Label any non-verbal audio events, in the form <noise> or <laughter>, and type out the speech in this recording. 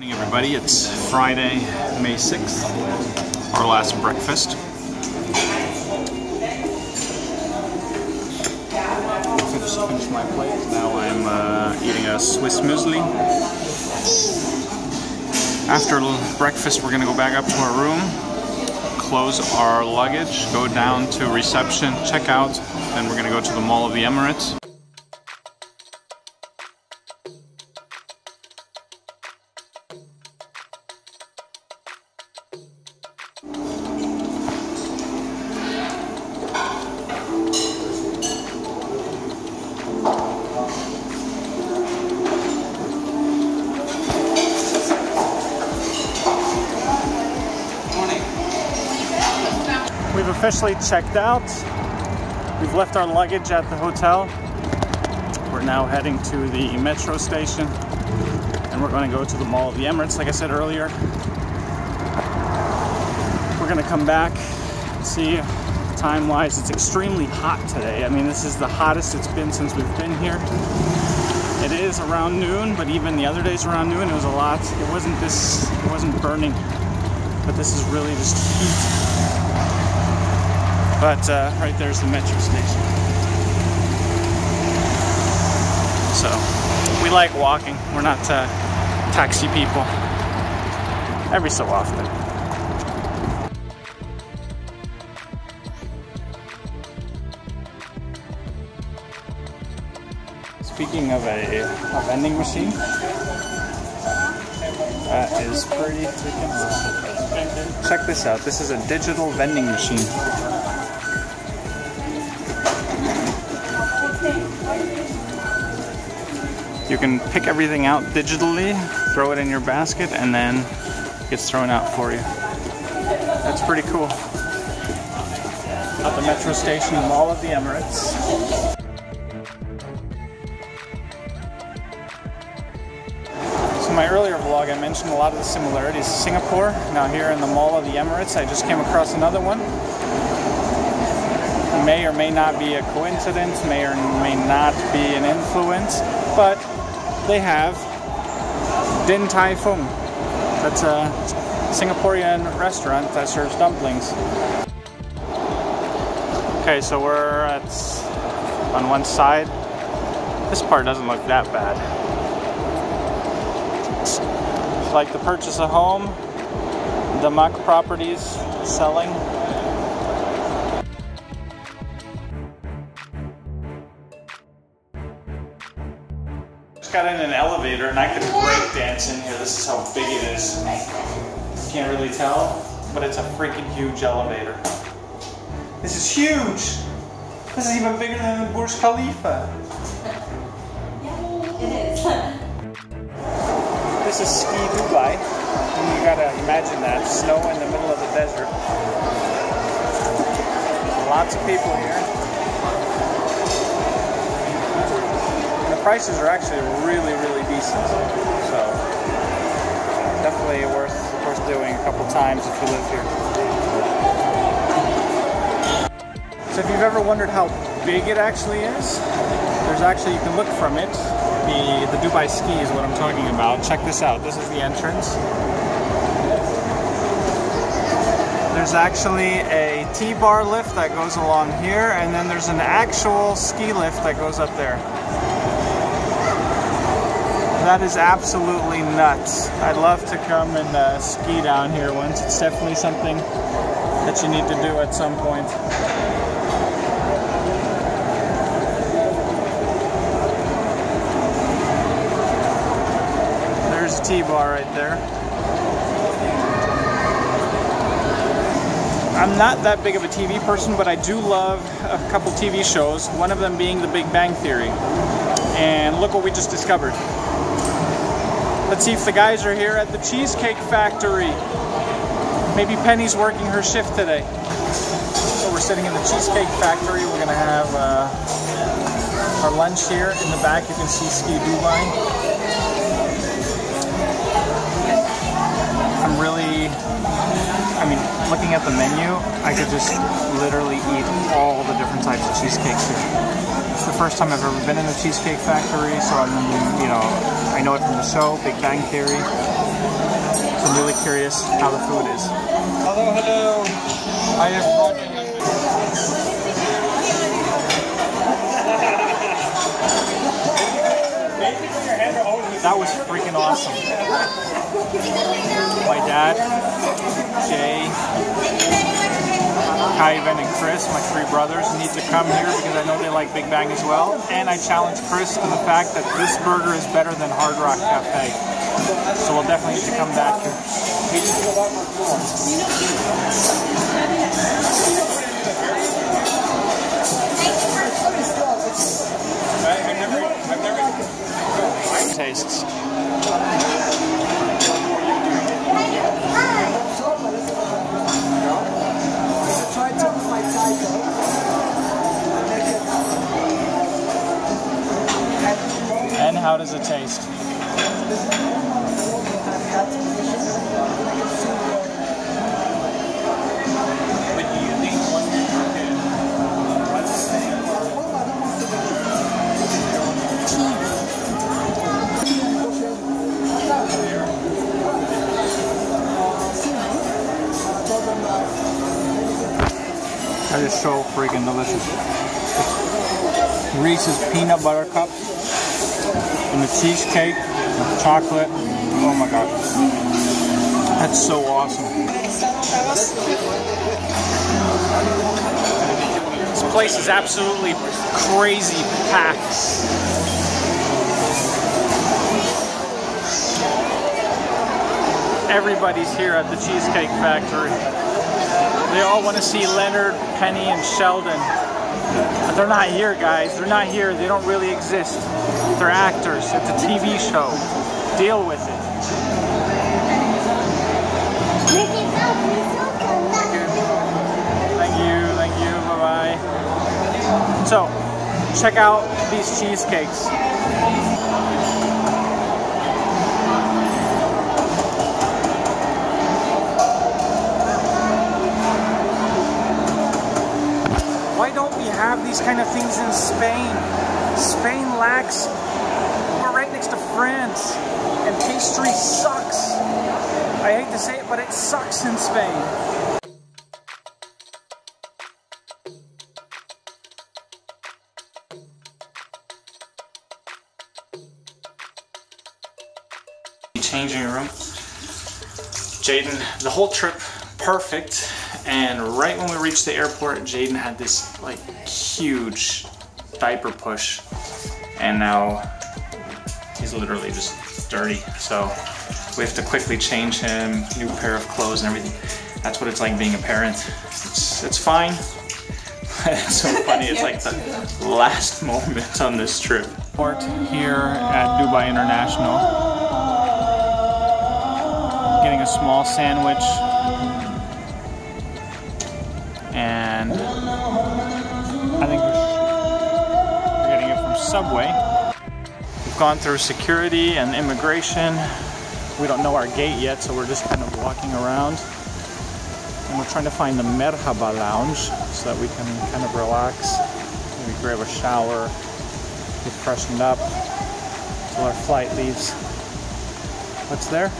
Good morning everybody, it's Friday, May 6th, our last breakfast. Finished my plate, now I'm uh, eating a Swiss muesli. After breakfast we're going to go back up to our room, close our luggage, go down to reception, check out, then we're going to go to the Mall of the Emirates. Officially checked out. We've left our luggage at the hotel. We're now heading to the metro station and we're going to go to the Mall of the Emirates, like I said earlier. We're going to come back, see time-wise. It's extremely hot today. I mean, this is the hottest it's been since we've been here. It is around noon, but even the other days around noon, it was a lot. It wasn't this, it wasn't burning, but this is really just heat. But uh, right there's the metro station. So we like walking. We're not uh, taxi people. Every so often. Speaking of a, a vending machine, that is pretty freaking awesome. Check this out. This is a digital vending machine. You can pick everything out digitally, throw it in your basket, and then it gets thrown out for you. That's pretty cool. At the metro station, Mall of the Emirates. So in my earlier vlog, I mentioned a lot of the similarities to Singapore. Now here in the Mall of the Emirates, I just came across another one may or may not be a coincidence, may or may not be an influence, but they have Din Tai Fung. That's a Singaporean restaurant that serves dumplings. Okay, so we're at on one side. This part doesn't look that bad. like the purchase a home, the Muck Properties selling. Just got in an elevator and I could break dance in here. This is how big it is. Can't really tell, but it's a freaking huge elevator. This is huge. This is even bigger than the Burj Khalifa. <laughs> It is. This is Ski Dubai. And you gotta imagine that. Snow in the middle of the desert. Lots of people here. Prices are actually really, really decent. So definitely worth worth doing a couple times if you live here. So if you've ever wondered how big it actually is, there's actually you can look from it. The the Dubai Ski is what I'm talking about. Check this out. This is the entrance. There's actually a T-bar lift that goes along here, and then there's an actual ski lift that goes up there. That is absolutely nuts. I'd love to come and uh, ski down here once. It's definitely something that you need to do at some point. There's a T-bar right there. I'm not that big of a TV person, but I do love a couple TV shows, one of them being The Big Bang Theory. And look what we just discovered. Let's see if the guys are here at the Cheesecake Factory. Maybe Penny's working her shift today. So we're sitting in the Cheesecake Factory. We're gonna have uh, our lunch here. In the back you can see Ski Dubai. I'm really, I mean, looking at the menu, I could just literally eat all the different types of cheesecakes here. It's the first time I've ever been in a Cheesecake Factory, so I'm, you know, I know it from the show, Big Bang Theory. So I'm really curious how the food is. Hello, hello. I am. That was freaking awesome. My dad, Jay, Kyvan, and Chris, my three brothers, need to come here because I know they like Big Bang as well. And I challenge Chris to the fact that this burger is better than Hard Rock Cafe. So we'll definitely need to come back here. I've never, I've never. Tastes. And how does it taste? Freaking delicious. Reese's peanut butter cups and the cheesecake, chocolate. Oh my god. That's so awesome. This place is absolutely crazy packed. Everybody's here at the Cheesecake Factory. They all want to see Leonard, Penny, and Sheldon. But they're not here, guys. They're not here. They don't really exist. They're actors. It's a TV show. Deal with it. Thank you. Thank you. Bye bye. So, check out these cheesecakes. These kind of things in Spain? Spain lacks. We're right next to France, and pastry sucks. I hate to say it, but it sucks in Spain. Changing room. Jayden, the whole trip perfect. And right when we reached the airport, Jayden had this like huge diaper push. And now he's literally just dirty. So we have to quickly change him, new pair of clothes and everything. That's what it's like being a parent. It's, it's fine. <laughs> it's so funny, it's like the last moment on this trip. Port here at Dubai International getting a small sandwich and I think we're getting it from Subway. We've gone through security and immigration. We don't know our gate yet, so we're just kind of walking around. And we're trying to find the Marhaba Lounge so that we can kind of relax, maybe grab a shower, get freshened up till our flight leaves. What's there?